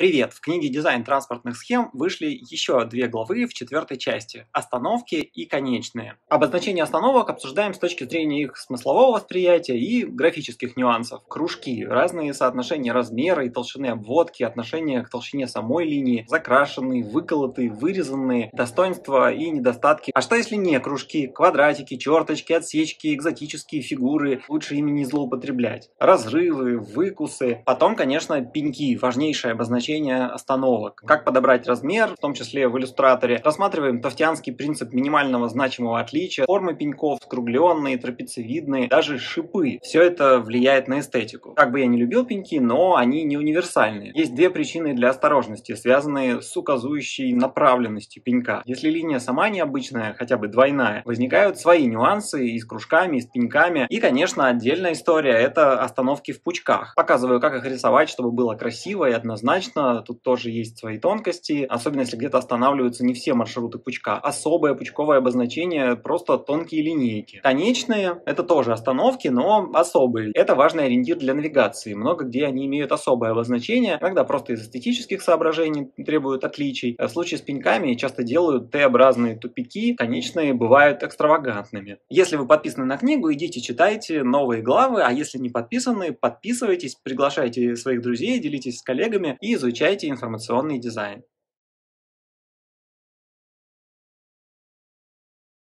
Привет! В книге «Дизайн транспортных схем» вышли еще две главы в четвертой части – остановки и конечные. Обозначение остановок обсуждаем с точки зрения их смыслового восприятия и графических нюансов. Кружки, разные соотношения размера и толщины обводки, отношения к толщине самой линии, закрашенные, выколотые, вырезанные, достоинства и недостатки. А что если не кружки, квадратики, черточки, отсечки, экзотические фигуры, лучше ими не злоупотреблять. Разрывы, выкусы. Потом, конечно, пеньки, важнейшее обозначение обозначение остановок. Как подобрать размер, в том числе в иллюстраторе. Рассматриваем тофтианский принцип минимального значимого отличия. Формы пеньков, скругленные, трапециевидные, даже шипы. Все это влияет на эстетику. Как бы я не любил пеньки, но они не универсальные. Есть две причины для осторожности, связанные с указующей направленностью пенька. Если линия сама необычная, хотя бы двойная, возникают свои нюансы и с кружками, и с пеньками. И, конечно, отдельная история – это остановки в пучках. Показываю, как их рисовать, чтобы было красиво и однозначно Конечно, тут тоже есть свои тонкости, особенно если где-то останавливаются не все маршруты пучка. Особое пучковое обозначение просто тонкие линейки. Конечные — это тоже остановки, но особые. Это важный ориентир для навигации. Много где они имеют особое обозначение. Иногда просто из эстетических соображений требуют отличий. В случае с пеньками часто делают Т-образные тупики. Конечные бывают экстравагантными. Если вы подписаны на книгу, идите читайте новые главы, а если не подписаны, подписывайтесь, приглашайте своих друзей, делитесь с коллегами и изучайте информационный дизайн.